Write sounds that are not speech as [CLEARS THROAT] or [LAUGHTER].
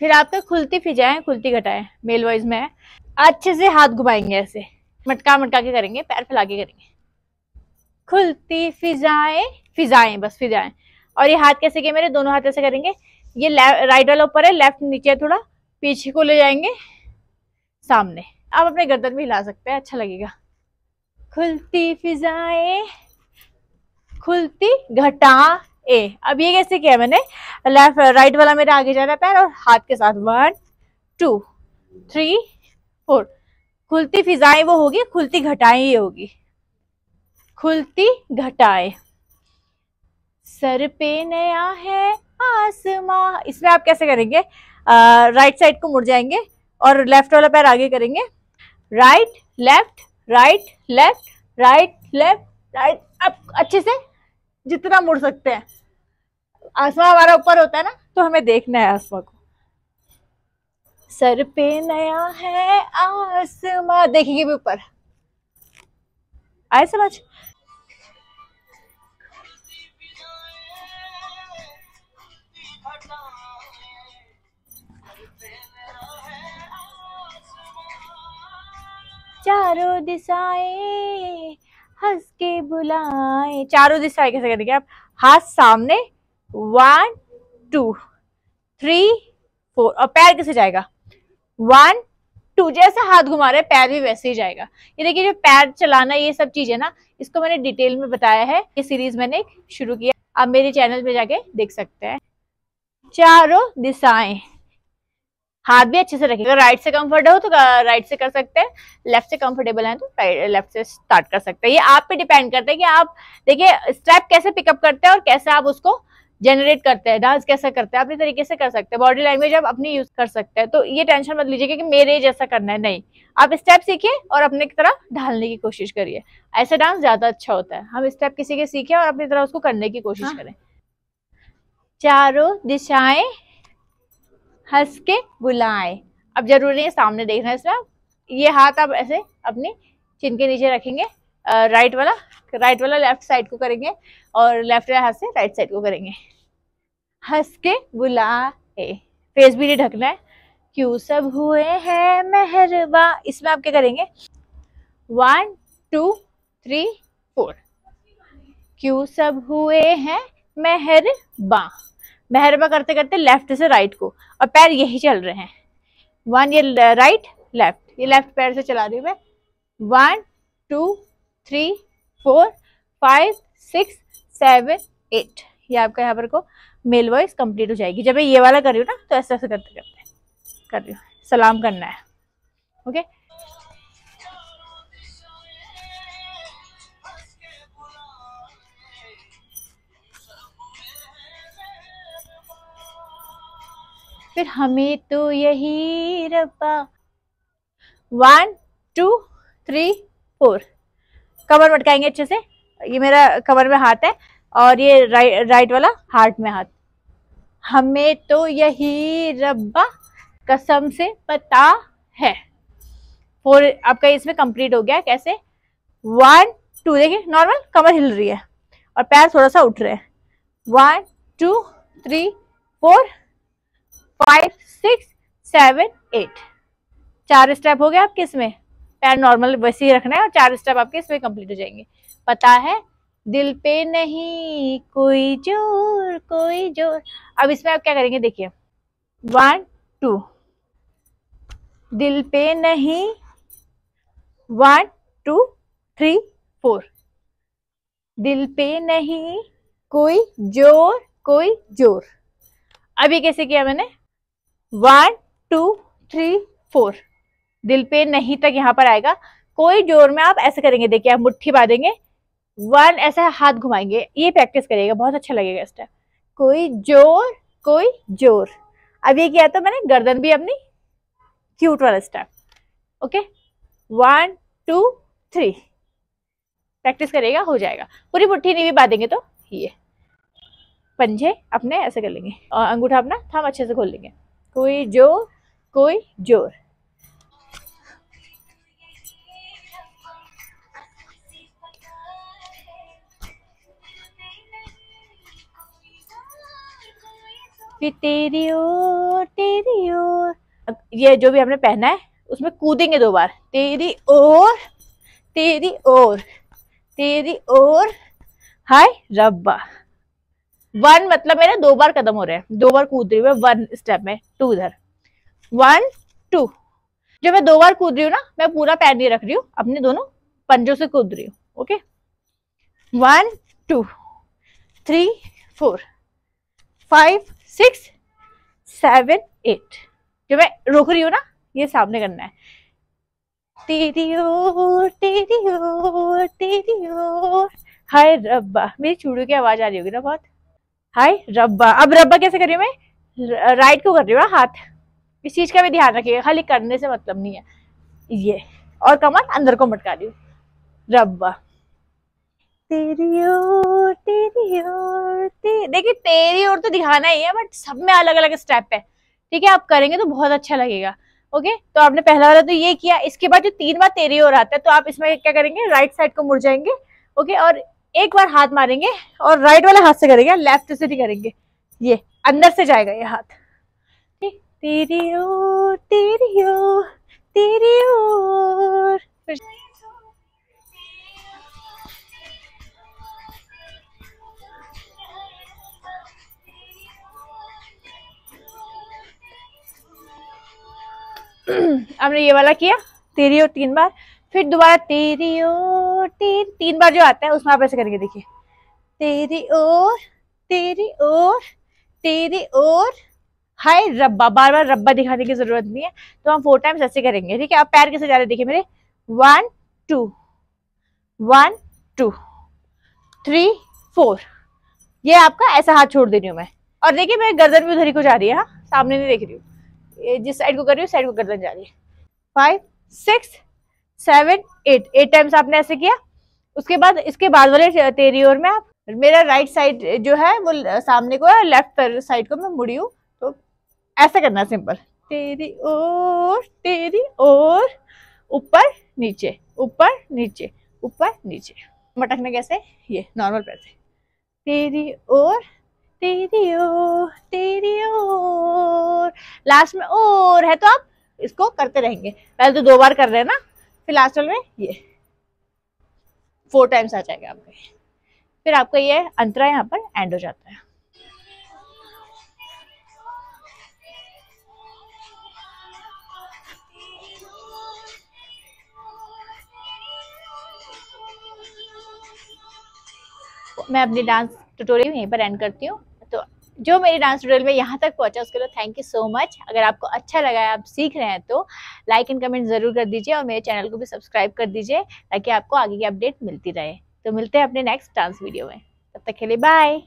फिर आपका तो खुलती फिजाएँ, खुलती घटाएँ, मेल वॉइस में अच्छे से हाथ घुमाएँगे ऐसे। मटका मटका के करेंगे, पैर फैला के करेंगे। खुलती फिजाएँ फिजाएँ, बस फिजाएँ। और ये हाथ कैसे किए? मेरे दोनों हाथ ऐसे करेंगे। ये राइट वाला ऊपर है लेफ़्ट नीचे थोड़ा, पीछे को ले जाएँगे, सामने। आप अपने गर्दन भी हिला सकते हैं अच्छा लगेगा। खुलती फिजाए, खुलती घटा ए अब ये कैसे किया मैंने? लेफ़्ट राइट वाला मेरा आगे जा रहा है पैर और हाथ के साथ। वन टू थ्री फोर खुलती फिजाएँ वो होगी, खुलती घटाएँ ये होगी। खुलती घटाएँ। सर पे नया है आसमां। इसमें आप कैसे करेंगे? राइट साइड को मुड़ जाएँगे और लेफ़्ट वाला पैर आगे करेंगे। Right left right left right left right अब अच्छे से जितना मुड़ सकते हैं। आसमां हमारा ऊपर होता है ना तो हमें देखना है आसमां को। सर पे नया है आसमां। देखेंगे भी ऊपर। आए समझ चारों दिशाएँ हंस के बुलाए। चारों दिशाएँ कैसे करेंगे आप? हाथ सामने। वन टू थ्री फोर और पैर कैसे जाएगा? वन टू जैसे हाथ घुमा रहे पैर भी वैसे ही जाएगा। ये देखिए, जो पैर चलाना ये सब चीज़ है ना, इसको मैंने डिटेल में बताया है। ये सीरीज़ मैंने शुरू किया। आप मेरे चैनल पे जाके देख सकते हैं। चारों दिशाएँ। हाथ भी अच्छे से रखिएगा राइट से कंफर्ट हो तो राइट से कर सकते हैं लेफ़्ट से कंफर्टेबल है तो लेफ़्ट से स्टार्ट कर सकते हैं। ये आप पे डिपेंड करता है कि आप देखिए स्टेप कैसे पिकअप करते हैं और कैसे आप उसको जनरेट करते हैं डांस कैसे करते हैं अपने तरीके से कर सकते हैं। बॉडी लैंग्वेज आप अपनी यूज़ कर सकते हैं। तो ये टेंशन मत लीजिए कि मेरे जैसा करना है नहीं। आप स्टेप सीखिए और अपने की तरह ढालने की कोशिश करिए। ऐसे डांस ज़्यादा अच्छा होता है। हम स्टेप किसी के सीखे और अपनी तरह उसको करने की कोशिश हाँ। करें। चारों दिशाएँ हंस के बुलाए। अब ज़रूरी नहीं सामने देखना है इसमें। ये हाथ आप ऐसे अपनी चिन के नीचे रखेंगे राइट वाला राइट वाला लेफ़्ट साइड को करेंगे और लेफ़्ट हाथ से राइट साइड को करेंगे। हंस के बुलाए। फेस भी नहीं ढकना है। क्यों सब हुए हैं मेहरबा? इसमें आप क्या करेंगे? वन टू थ्री फोर क्यों सब हुए हैं मेहरबा? मेहरबा करते करते लेफ़्ट से राइट को। और पैर यही चल रहे हैं। वन ये राइट लेफ़्ट ये लेफ़्ट पैर से चला रही हूँ मैं। One two three four five six seven eight ये आपका यहाँ पर को मेल वॉइस कंप्लीट हो जाएगी। जब मैं ये वाला कर रही हूँ ना तो ऐसे ऐसे करते करते कर रही हूँ। सलाम करना है। ओके फिर हमें तो यही रब्बा। वन टू थ्री फोर कमर मटकाएँगे अच्छे से। ये मेरा कमर में हाथ है और ये राइट राइट वाला हार्ट में हाथ। हमें तो यही रब्बा कसम से पता है। फोर आपका इसमें कंप्लीट हो गया कैसे? वन टू देखिए नॉर्मल कमर हिल रही है और पैर थोड़ा सा उठ रहे हैं। One two three four five six seven eight चार स्टेप हो गए आपके इसमें। पैर नॉर्मल वैसे ही रखना है और चार स्टेप आपके इसमें कंप्लीट हो जाएँगे। पता है, दिल पे नहीं कोई ज़ोर कोई ज़ोर। अब इसमें आप क्या करेंगे देखिए। वन टू दिल पे नहीं। वन टू थ्री फोर दिल पे नहीं कोई ज़ोर कोई ज़ोर। अभी कैसे किया मैंने? One, two, three, four. दिल पे नहीं तक यहाँ पर आएगा। कोई ज़ोर में आप ऐसे करेंगे, देखिए आप मुट्ठी बांधेंगे। वन, ऐसा हाथ घुमाएँगे। ये प्रैक्टिस करिएगा, बहुत अच्छा लगेगा स्टेप कोई ज़ोर कोई ज़ोर। अब ये किया तो मैंने, गर्दन भी अपनी। क्यूट वाला step okay one two three practice करेगा हो जाएगा। पूरी मुट्ठी नहीं भी बांधेंगे तो ये। पंजे अपने ऐसे कर लेंगे। और अंगूठा अपना, थम अच्छे से खोल लेंगे। कोई ज़ोर कोई ज़ोर। तेरी ओर, तेरी ये जो भी हमने पहना है, उसमें कूदेंगे दो बार। तेरी ओर तेरी ओर तेरी ओर। हाय रब्बा। वन मतलब मेरे दो बार कदम हो रहे हैं। दो बार कूद रही हूँ वन स्टेप में टू इधर। वन टू जो मैं दो बार कूद रही हूँ ना, मैं पूरा पैर नहीं रख रही हूँ, अपने दोनों पंजों से कूद रही हूँ okay one two three four five six seven eight जो मैं रोक रही हूँ ना, ये सामने करना है। हाय रब्बा, मेरी चूड़ियों की आवाज़ आ रही होगी ना बहुत? हाय, रब्बा। अब रब्बा कैसे कर रही हूँ मैं? राइट को कर रही हूँ हाथ। इस चीज़ का भी ध्यान रखिएगा, खाली करने से मतलब नहीं है। ये, और कमर अंदर को मटका दी रब्बा। तेरी ओर तेरी ओर, ते... देखिए, तेरी ओर तो दिखाना ही है बट सब में अलग अलग स्टेप है। ठीक है, आप करेंगे तो बहुत अच्छा लगेगा। ओके? तो आपने पहला वाला तो ये किया, इसके बाद जो तीन बार तेरी ओर आता है तो आप इसमें क्या करेंगे? राइट साइड को मुड़ जाएँगे। ओके? और एक बार हाथ मारेंगे और राइट वाले हाथ से करेंगे लेफ़्ट से नहीं करेंगे। ये, अंदर से जाएगा ये हाथ। ठीक तेरी तेरी तेरी [CLEARS THROAT] हमने ये वाला किया, तेरी और तीन बार। फिर दोबारा तेरी ओर तेरी तीन बार जो आता है, उसमें आप ऐसे करके देखिए। तेरी ओर तेरी ओर तेरी ओर। हाय रब्बा बार बार रब्बा दिखाने की ज़रूरत नहीं है। तो हम फोर टाइम्स ऐसे करेंगे, ठीक है? आप पैर कैसे जा रहे देखिए मेरे। One two one two three four ये आपका ऐसा हाथ छोड़ दे रही हूँ मैं। और देखिए, मेरी गर्दन भी उधर ही को जा रही है हाँ। सामने नहीं देख रही हूँ। जिस साइड को कर रही हूँ साइड को गर्दन जा रही है। Five six seven, eight. Eight times आपने ऐसे किया। उसके बाद, इसके बाद वाले तेरी ओर में आप, मेरा राइट साइड जो है, वो सामने को है लेफ़्ट साइड को मैं मुड़ी हूँ। तो ऐसा करना सिंपल तेरी ओर तेरी ओर, ऊपर, नीचे ऊपर नीचे ऊपर, नीचे। मटकने कैसे? ये नॉर्मल पैर से तेरी ओर तेरी ओर तेरी ओर। लास्ट में और है तो आप इसको करते रहेंगे। पहले तो दो बार कर रहे हैं ना? फिर लास्ट में ये। फोर टाइम्स आ जाएगा आपका। फिर आपका ये अंतरा यहाँ पर एंड हो जाता है। मैं अपनी डांस ट्यूटोरियल यहीं पर एंड करती हूँ। जो मेरी डांस ट्यूटोरियल में यहाँ तक पहुँचा, उसके लिए थैंक यू सो मच अगर आपको अच्छा लगा है आप सीख रहे हैं तो लाइक एंड कमेंट ज़रूर कर दीजिए और मेरे चैनल को भी सब्सक्राइब कर दीजिए, ताकि आपको आगे की अपडेट मिलती रहे। तो मिलते हैं अपने नेक्स्ट डांस वीडियो में। तब तक के लिए बाय